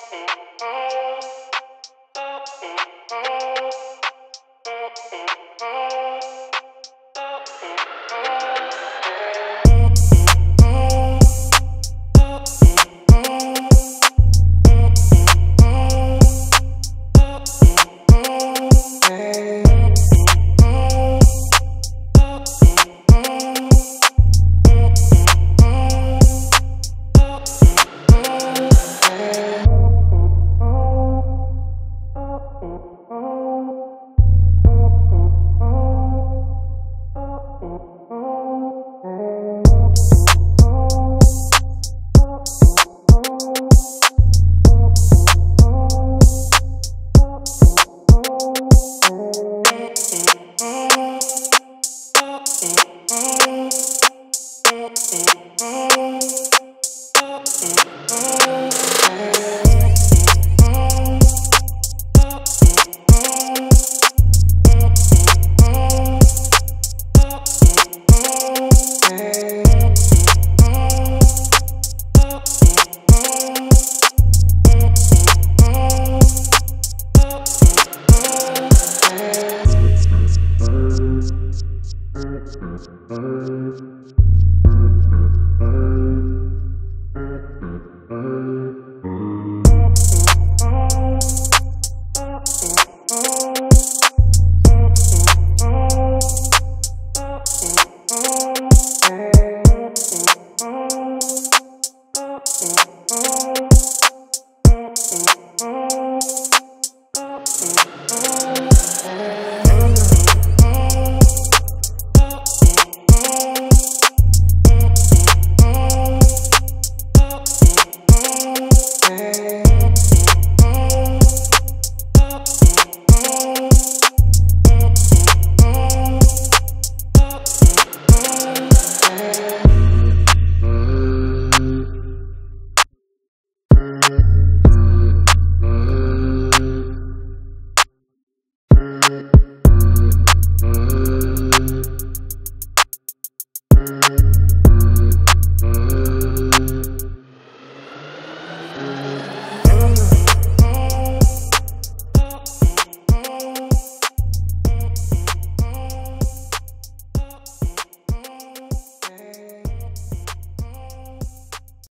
Mm-hmm. Bye.